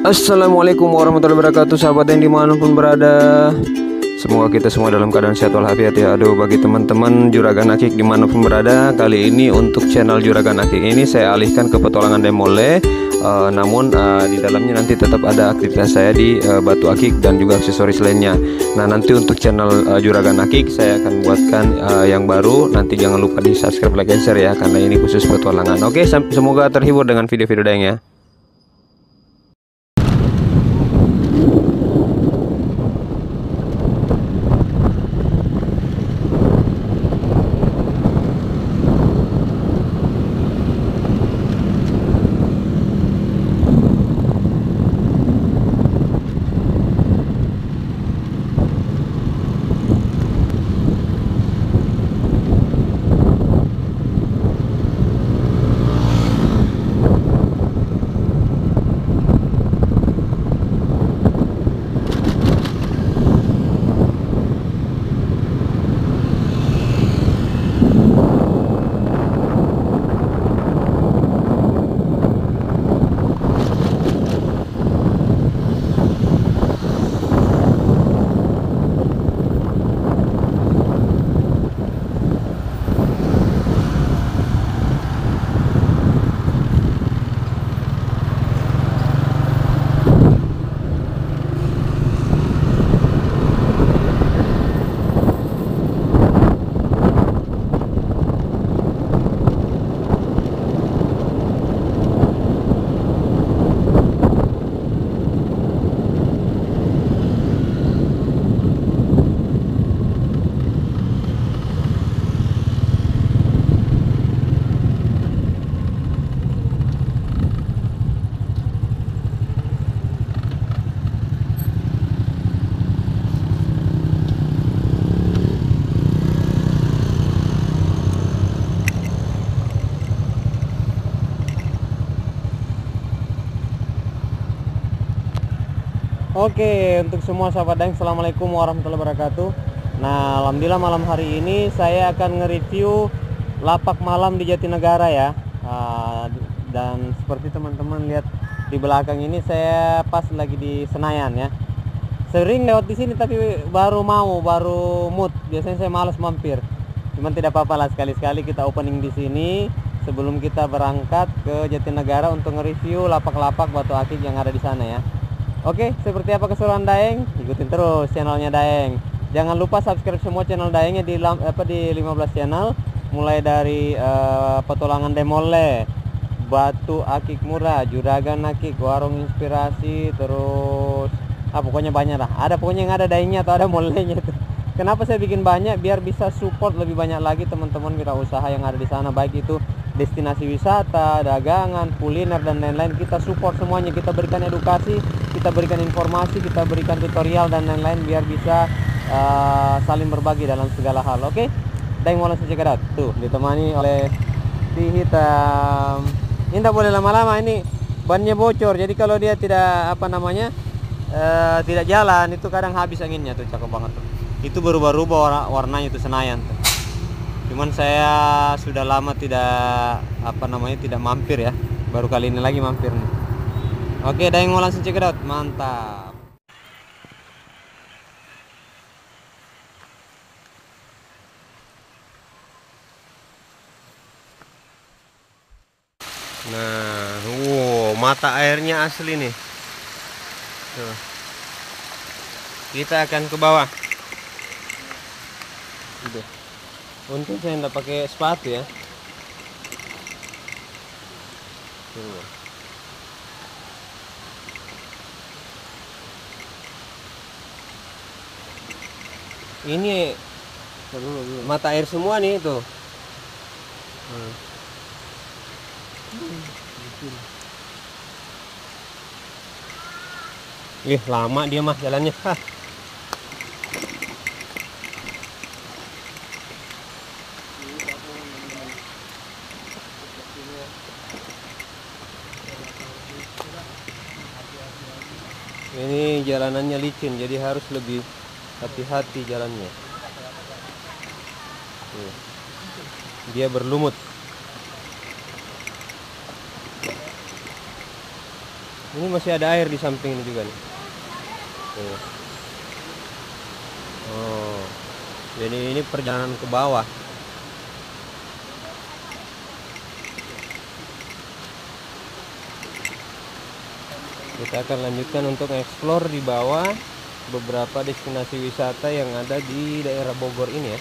Assalamualaikum warahmatullahi wabarakatuh Sahabat yang di mana pun berada. Semoga kita semua dalam keadaan sehat walafiat ya. Aduh bagi teman-teman Juragan Akik di mana pun berada Kali ini untuk channel Juragan Akik ini Saya alihkan ke petualangan Demole uh, Namun uh, di dalamnya nanti tetap ada aktivitas saya di uh, Batu Akik Dan juga aksesoris lainnya. Nah nanti untuk channel uh, Juragan Akik Saya akan buatkan uh, yang baru. Nanti jangan lupa di subscribe, like, and share ya Karena ini khusus petualangan. Oke semoga terhibur dengan video-video daeng ya Oke, untuk semua sahabat daeng, Assalamualaikum warahmatullahi wabarakatuh. Nah, Alhamdulillah malam hari ini saya akan nge-review lapak malam di Jatinegara ya. Uh, Dan seperti teman-teman lihat di belakang ini saya pas lagi di Senayan ya. Sering lewat di sini tapi baru mau, baru mood. Biasanya saya males mampir. Cuman tidak apa-apa lah sekali-sekali kita opening di sini Sebelum kita berangkat ke Jatinegara untuk nge-review lapak-lapak batu akik yang ada di sana ya Oke, seperti apa keseruan Daeng? Ikutin terus channelnya Daeng. Jangan lupa subscribe semua channel Daengnya di apa di 15 channel, mulai dari uh, petualangan Demole, Batu Akik Murah, Juragan Akik, Warung Inspirasi, terus ah pokoknya banyak lah. Ada pokoknya yang ada Daengnya atau ada molenya itu. Kenapa saya bikin banyak? Biar bisa support lebih banyak lagi teman-teman wirausaha yang ada di sana, baik itu destinasi wisata, dagangan, kuliner dan lain-lain. Kita support semuanya, kita berikan edukasi kita berikan informasi kita berikan tutorial dan lain-lain biar bisa uh, saling berbagi dalam segala hal oke? Okay? mau langsung out tuh ditemani oleh si hitam. Ini tidak boleh lama-lama ini bannya bocor. Jadi kalau dia tidak apa namanya uh, tidak jalan itu kadang habis anginnya tuh cakep banget tuh. Itu baru-baru warna warnanya itu senayan tuh cuman saya sudah lama tidak apa namanya tidak mampir ya baru kali ini lagi mampir nih Oke, ada yang mau langsung cekidot. Mantap. Nah, wow, mata airnya asli nih. Tuh. Kita akan ke bawah. Udah. Untung saya tidak pakai sepatu ya. Tuh. ini mata air semua nih itu hmm. Ih, lama dia mah jalannya. Hah. Jalanannya licin, jadi harus lebih hati-hati jalannya. Dia berlumut. Ini masih ada air di samping ini juga nih. Oh. Jadi ini perjalanan ke bawah kita akan lanjutkan untuk explore di bawah beberapa destinasi wisata yang ada di daerah Bogor ini ya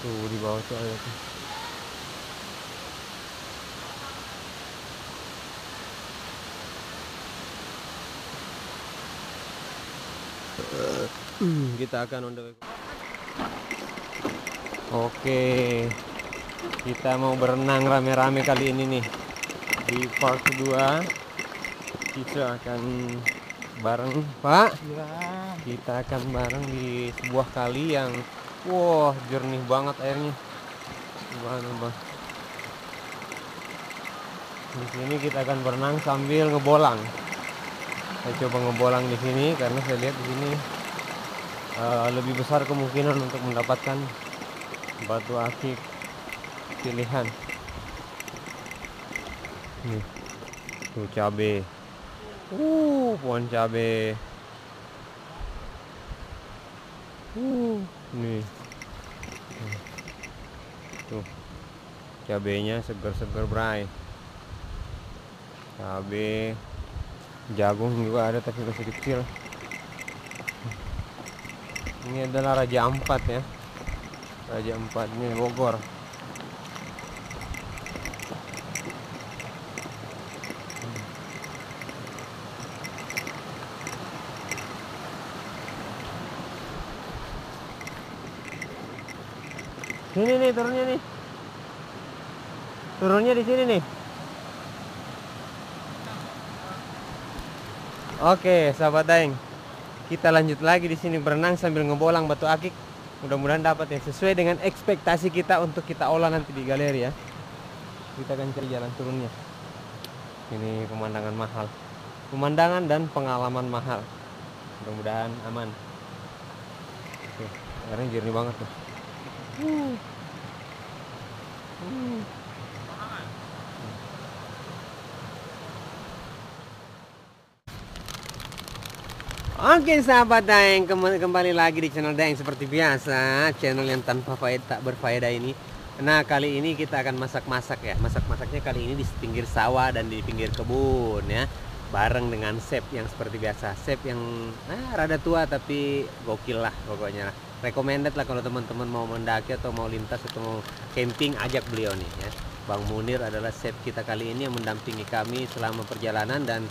tuh di bawah tuh ada tuh. Kita akan on the way oke kita mau berenang rame-rame kali ini nih. Di park kedua kita akan bareng pak. Ya, kita akan bareng di sebuah kali yang wah jernih banget airnya. Gimana bang di sini kita akan berenang sambil ngebolang. Saya coba ngebolang di sini karena saya lihat di sini eh, lebih besar kemungkinan untuk mendapatkan batu akik pilihan. Nih tuh cabe. Uh pohon cabe Uh, nih. Tuh. Cabenya segar-segar, Bray. Cabe jagung juga ada tapi masih kecil. Ini adalah Raja Ampat ya. Raja Empatnya Bogor. Sini nih turunnya nih. Turunnya di sini nih. Oke, sahabat daeng. Kita lanjut lagi di sini berenang sambil ngebolang batu akik. Mudah-mudahan dapat yang sesuai dengan ekspektasi kita untuk kita olah nanti di galeri ya. Kita akan cari jalan turunnya. Ini pemandangan mahal. Pemandangan dan pengalaman mahal. Mudah-mudahan aman. Tuh, airnya jernih banget tuh. Oke sahabat Daeng, Kem- kembali lagi di channel Daeng seperti biasa. Channel yang tanpa faedah, tak berfaedah ini. Nah kali ini kita akan masak-masak ya. Masak-masaknya kali ini di pinggir sawah dan di pinggir kebun ya. Bareng dengan chef yang seperti biasa. Chef yang nah, rada tua tapi gokil lah pokoknya Recommended lah kalau teman-teman mau mendaki atau mau lintas atau mau camping Ajak beliau nih ya. Bang Munir adalah chef kita kali ini yang mendampingi kami selama perjalanan dan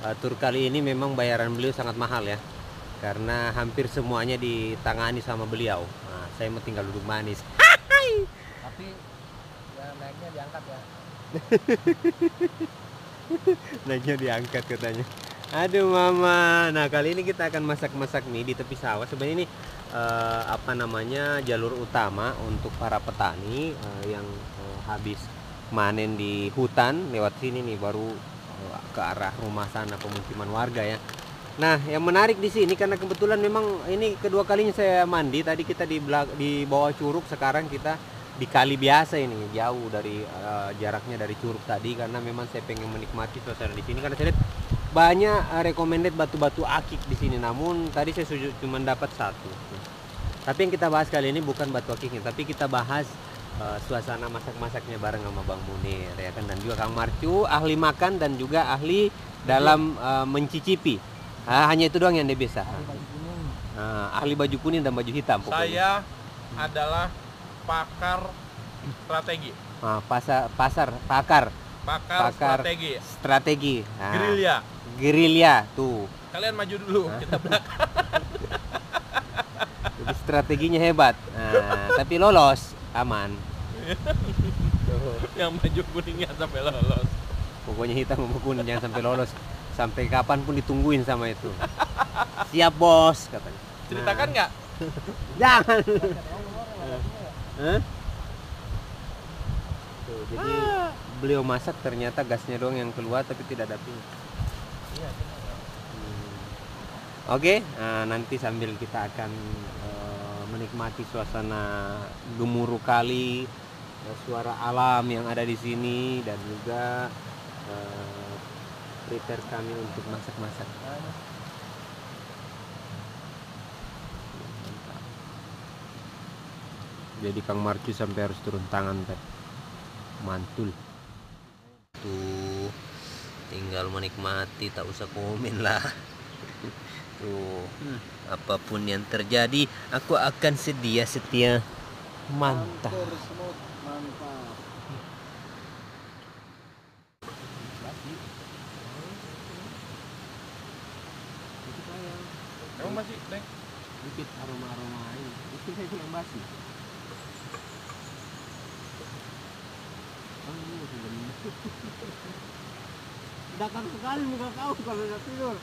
Uh, tur kali ini memang bayaran beliau sangat mahal ya. Karena hampir semuanya ditangani sama beliau. Nah, saya mau tinggal duduk manis. Tapi ya naiknya diangkat ya. naiknya diangkat katanya aduh mama. Nah kali ini kita akan masak-masak nih di tepi sawah. Sebenarnya ini eh, apa namanya jalur utama untuk para petani eh, yang eh, habis manen di hutan lewat sini nih baru eh, ke arah rumah sana pemukiman warga ya. Nah, yang menarik di sini karena kebetulan memang ini kedua kalinya saya mandi. Tadi kita di di bawah curug, sekarang kita di kali biasa ini, jauh dari eh, jaraknya dari curug tadi karena memang saya pengen menikmati suasana di sini. Karena saya lihat banyak eh, recommended batu-batu akik di sini. Namun tadi saya cuma dapat satu. Tapi yang kita bahas kali ini bukan batu akiknya, tapi kita bahas eh, suasana masak-masaknya bareng sama Bang Munir ya kan dan juga Kang Marcu ahli makan dan juga ahli dalam eh, mencicipi. Ah, hanya itu doang yang dia bisa. Ahli baju kuning. Ah, ahli baju kuning dan baju hitam pokoknya. Saya adalah pakar strategi, Ah, pasar pasar pakar pakar, Pakar. strategi, strategi. Ah, gerilya. Gerilya tuh. Kalian maju dulu, kita belakang. Jadi strateginya hebat. Nah, tapi lolos, aman. Yang maju kuningnya sampai lolos. Pokoknya hitam sama kuning jangan sampai lolos. sampai kapan pun ditungguin sama itu siap bos katanya Ceritakan Nah, nggak? jangan Hah? Tuh, jadi beliau masak ternyata gasnya doang yang keluar tapi tidak ada apinya Hmm. Oke, nah, nanti sambil kita akan eh, menikmati suasana gemuruh kali, eh, suara alam yang ada di sini dan juga eh, prepare kami untuk masak-masak. Jadi Kang Marcu sampai harus turun tangan teh. Mantul. Tuh, tinggal menikmati tak usah komen lah. Tuh, apa pun yang terjadi, aku akan sedia setia. Mantap. Emang masih, Neng? Dikit aroma-aroma ini. Itu saya basi. Oh, ini sudah Datang sekali muka kau kalau udah tidur.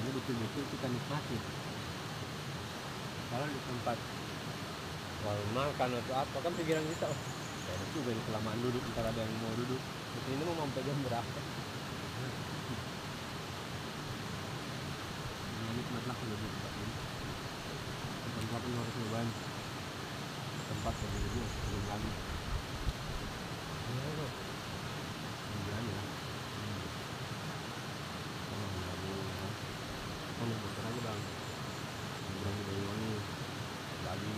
Ini betul-betul kita nikmati. Kalau di tempat. Kalau makan atau apa? Kan pikiran kita oh enak juga ini kelamaan duduk ntar ada yang mau duduk. Terus ini mau sampai jam berapa? Nikmatlah kalau di tempat ini. Tempat ini harus nyobain. Tempat ini belum lagi Jangan ya Oh, lalu Oh, nih, bentar aja bang Berani dari wangi Lagi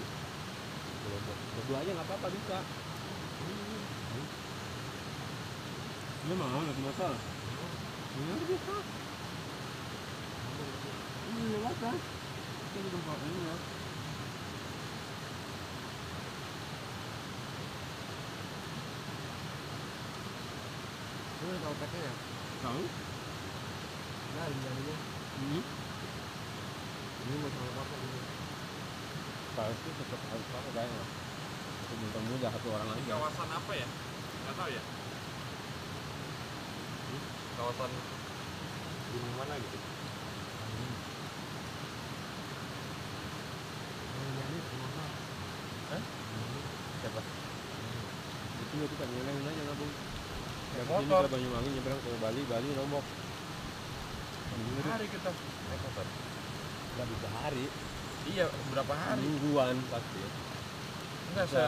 Kalau buat- Berdua aja nggak apa-apa bisa Ini mau nggak masalah Ini bisa Ini lewat kan Ini tempat ini ya Ini tahu pakai ya? Tahu? Nah, ini jadinya. Ini. Ini mau sama apa ini? Pasti tetap harus pakai kayaknya. Mudah-mudah satu orang aja. kawasan apa ya? Nggak tahu ya? Kawasan gunung mana gitu? Hah? Siapa? Itu itu kan lain aja ngabung. Naik Dari sini ke Banyuwangi nyebrang ke Bali, Bali Lombok. Hari kita naik motor. Nggak bisa hari, Iya, berapa hari? mingguan pasti. Enggak, se Bisa,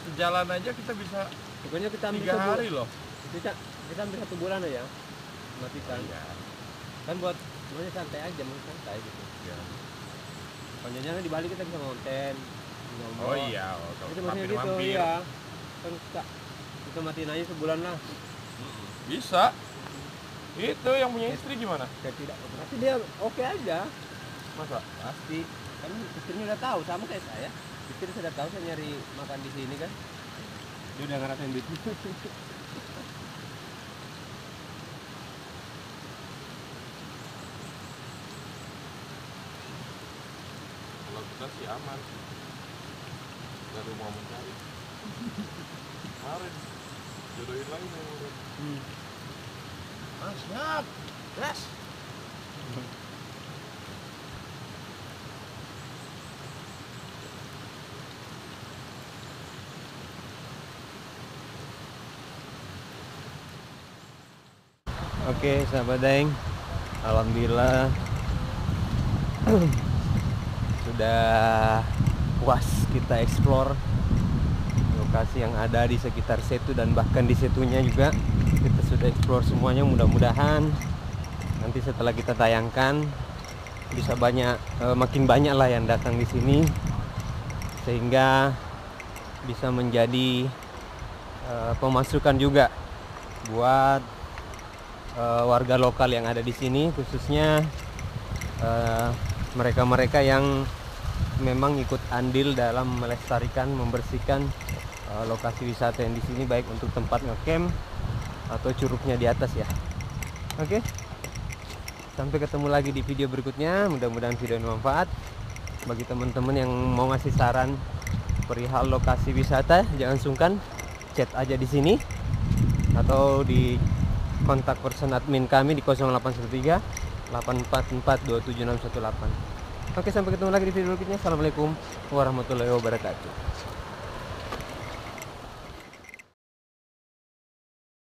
sejalan aja kita bisa pokoknya kita ambil tiga hari loh. Kita kita ambil satu bulan aja. Matikan. Iya. Kan buat semuanya santai aja, mau santai gitu. Iya. Panjangnya di Bali kita bisa konten. Lombok. Oh iya, oh, Itu maksudnya gitu, mampir-mampir. iya. Kan kita, kita matiin aja sebulan lah. Bisa. Itu yang punya istri gimana? Kayak tidak, tapi dia oke aja. Masa? Pasti. Kan istrinya udah tahu, sama kayak saya. Istri sudah tahu saya nyari makan di sini kan. Dia udah ngerasain duit. Kalau kita sih aman. Baru mau mencari. Kemarin jodohin lagi nih murid. Ah, siap. Yes. Oke, sahabat Daeng. Alhamdulillah. Sudah puas kita explore lokasi yang ada di sekitar Setu dan bahkan di Setunya juga. Kita sudah explore semuanya mudah-mudahan nanti setelah kita tayangkan bisa banyak eh, makin banyak lah yang datang di sini. Sehingga bisa menjadi eh, pemasukan juga buat eh, warga lokal yang ada di sini khususnya eh, mereka-mereka yang memang ikut andil dalam melestarikan, membersihkan uh, lokasi wisata yang di sini baik untuk tempat ngecamp atau curugnya di atas ya. Oke. Sampai ketemu lagi di video berikutnya. Mudah-mudahan video ini bermanfaat bagi teman-teman yang mau ngasih saran perihal lokasi wisata, jangan sungkan chat aja di sini atau di kontak person admin kami di 0813 844 27618. Oke, sampai ketemu lagi di video berikutnya. Assalamualaikum warahmatullahi wabarakatuh.